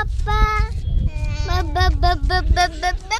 Papa. Ba ba ba ba ba ba.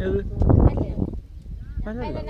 ഏത്? അല്ലല്ല.